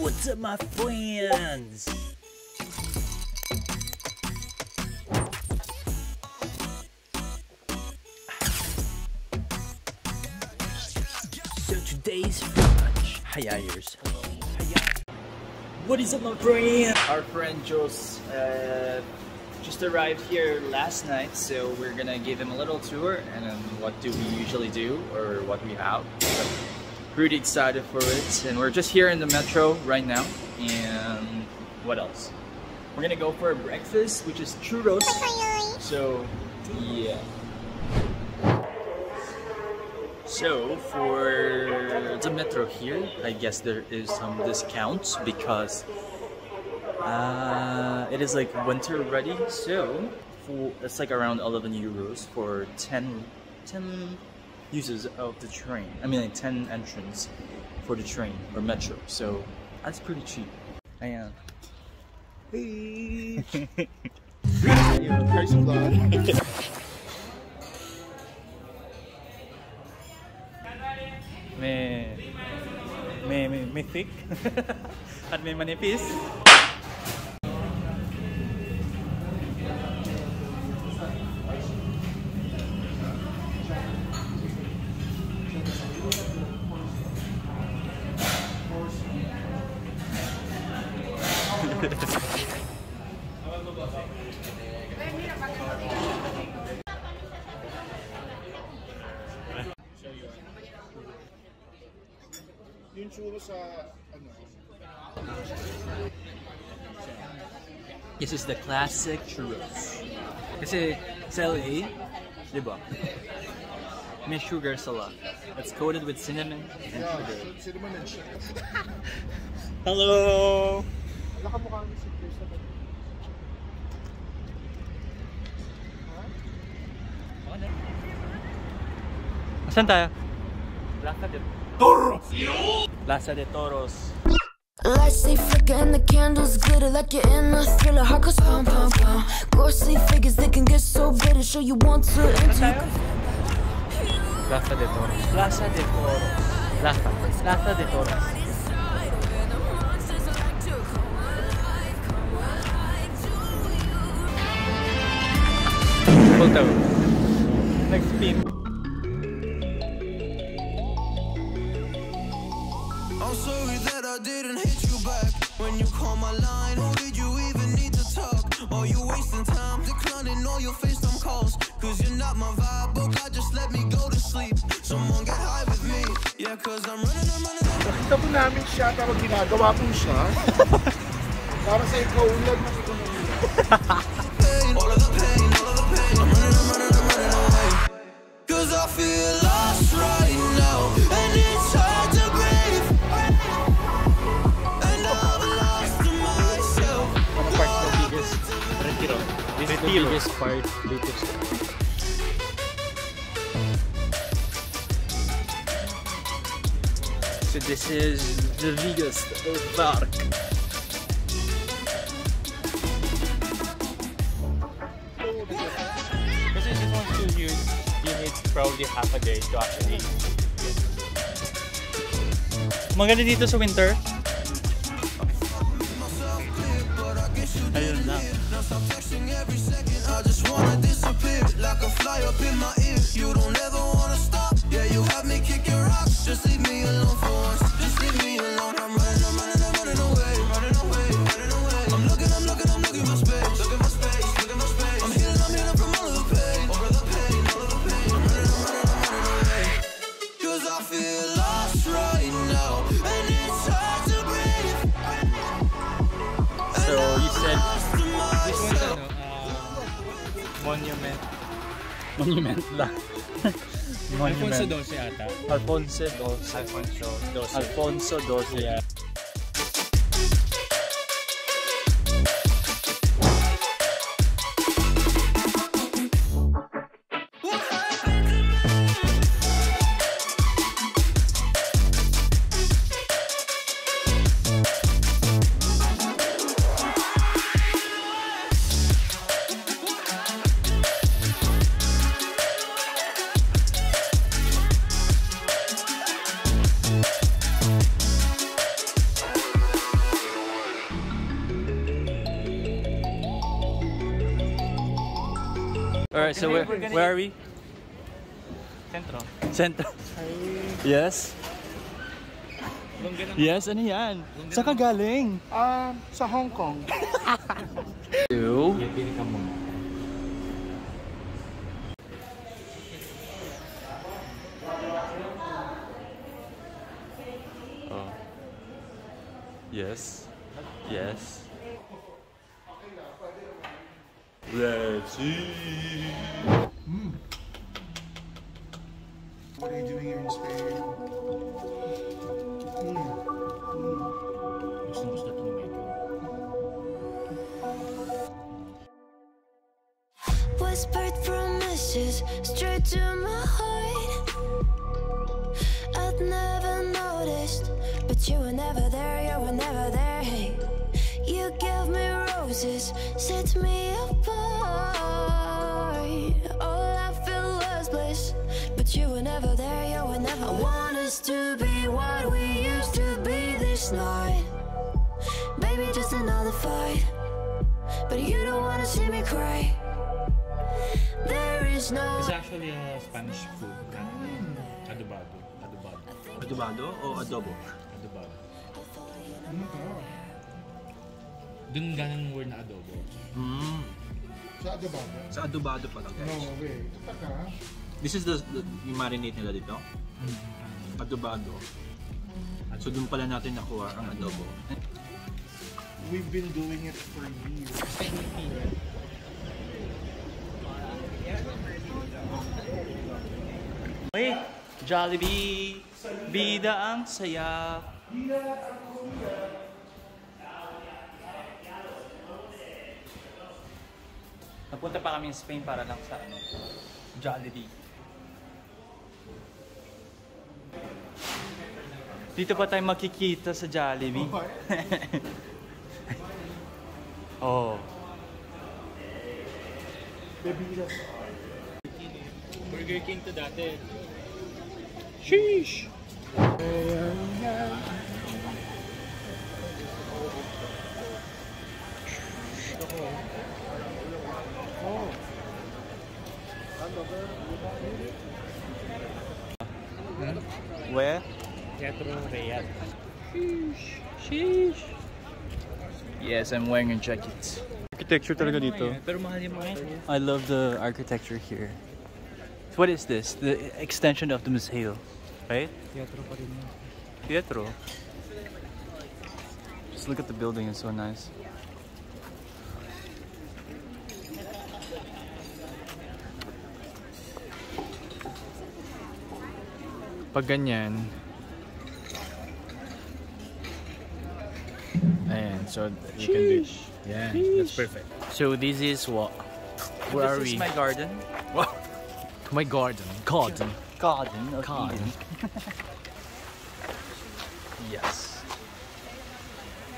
What's up, my friends? So today's brunch. Hayayers. What is up, my friend? Our friend Jos uh, just arrived here last night, so we're gonna give him a little tour and what do we usually do or what we have. Pretty excited for it, and we're just here in the metro right now. And what else? We're gonna go for a breakfast, which is churros. So, yeah. So for the metro here, I guess there is some discounts because uh, it is like winter ready. So for, it's like around 11 euros for 10, 10 uses of the train. I mean like 10 entrance for the train or metro. So that's pretty cheap. Ayan. Hey. may may, may thick at may manipis. Yung churro sa, ano, This is the classic churros. Kasi sa LA, di ba? May sugar sa lot. It's coated with cinnamon and yeah, sugar. cinnamon and sugar. Hello! Wala ka mukha si Chris na Saan tayo? Plaza de Toros! Plaza de Toros. Lights they flicker and the candles glitter like you're in a thriller. Heart goes pound, pound, pound. Ghostly figures they can get so bitter. Show you want to enter. Plaza de Toros. Plaza de Toros. Plaza. Plaza de Toros. Hotel. Next spin. Nakita po namin siya, pero ginagawa po siya. Para sa ikaw, ulag na ekonomiya. Cause I feel lost right now, and it's hard to breathe. And I'm lost to myself. Ano part biggest? Retiro. This is the biggest part dito sa... this is the biggest park. Kasi this one to use, you need probably half a day to actually Maganda dito sa winter. Ayun lang. I just wanna disappear like a fly up in my ear. You don't ever wanna stop. Yeah, you have me kicking rocks. Just leave me alone Monument. Monument lang. Monument. Alfonso Dose ata. Alfonso Dose. Alfonso Dose. Alfonso Dose. Yeah. So where, where are we? Centro. Center. Yes? Yes, ano yan? Saan ka galing? Ah, sa Hong Kong. Two. Pili ka muna. Oh. Yes. Yes. Let's see. What are you doing here in Spain? Whispered promises straight to my heart. I'd never noticed, but you were never there, you were never there. Hey, you me roses, set me apart. All I felt was bliss, but you were never there, you were never. I want us to be what we used to be this night. Maybe just another fight, but you don't wanna see me cry. There is no It's actually a Spanish food. Adobado. Adobado. Adobado o adobo? Adobado. Mm-hmm. Dun ganang word na adobo. Mm. Sa ba? Sa adobado pala No guys. way. Taka. This is the, the yung marinate nila dito. Adobado. So dun pala natin nakuha ang adobo. We've been doing it for years. Wait! Jollibee! Bida ang saya! Napunta pa kami sa Spain para lang sa ano, Jollibee. Dito pa tayo makikita sa Jollibee. oh. Burger King to dati. Sheesh! Hmm? Where? Teatro Real. Sheesh. Yes, I'm wearing a jacket. Architecture talaga dito. Pero mahal yung I love the architecture here. So what is this? The extension of the museo, right? Teatro pa rin yun. Pietro. Just look at the building, it's so nice. Pag ganyan, Ayan, so you can do Yeah, that's perfect. So this is what? Where are this we? is my garden. what My garden. Garden. Garden of Garden. Yes.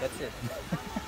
That's it.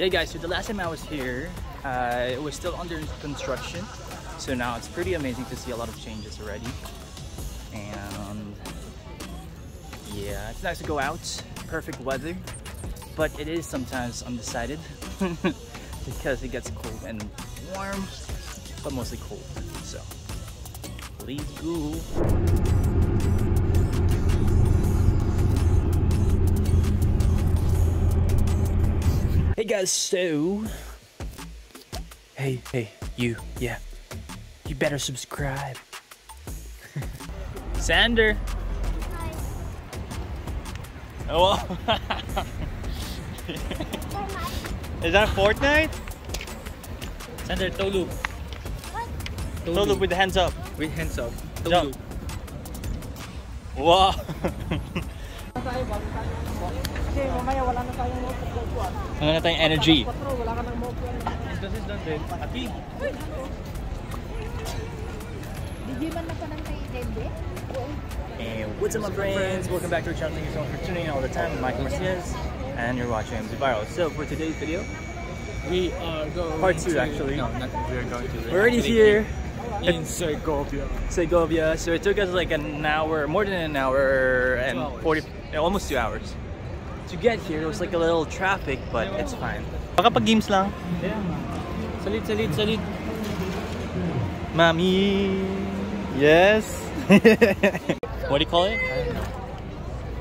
Yeah guys, so the last time I was here, uh, it was still under construction. So now it's pretty amazing to see a lot of changes already. And yeah, it's nice to go out, perfect weather. But it is sometimes undecided because it gets cold and warm, but mostly cold. So let's go. Hey guys, so hey, hey, you, yeah, you better subscribe. Sander. Oh, is that Fortnite? Sander, Tolu. Tolu with the hands up. With hands up. Jump. Wow. Wala na tayong energy. Digiman na pa ng kay Dende? And what's up, my friends? Welcome back to our channel. Thank you so much for tuning in all the time. I'm Michael Martinez, and you're watching MZ Viral. So for today's video, We are going Part two, to- actually. No, not we are going to. we're already here, in Segovia. Segovia. So it took us like an hour, more than an hour, and 40, almost two hours to get here. It was like a little traffic, but it's fine. Baka pag games lang. Yeah. Salid, salid, salid. Mommy. Yes. what do you call it?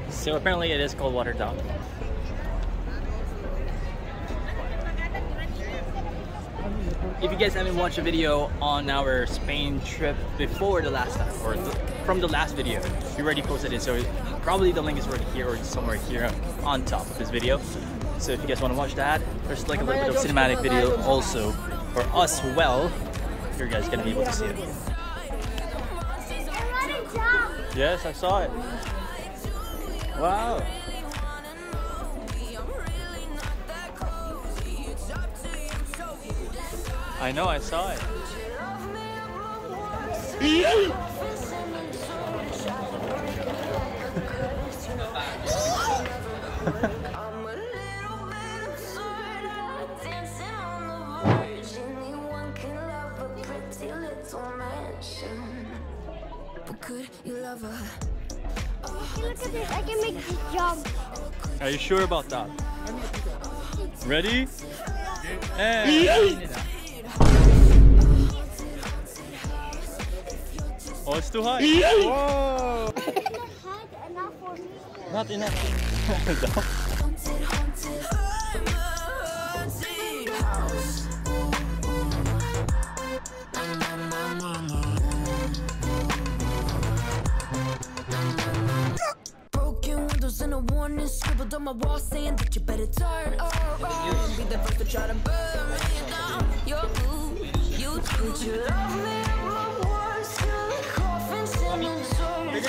So apparently it is called water dog. If you guys haven't watched a video on our Spain trip before the last time, or the, from the last video, we already posted it, so probably the link is right here or somewhere here on top of this video. So if you guys want to watch that, there's like a little bit of cinematic video also for us well. You guys gonna be able to see it. Yes, I saw it. Wow. But know, you love her? Look at this, I can make this jump. Are you sure about that? Ready? And Oh, it's too high. Whoa! enough for me. Not enough. Haunted, haunted, haunted house. Broken windows and a warning scribbled on my wall saying that you better turn around. Be the first to try to burn me down. You're blue, you do. You love me,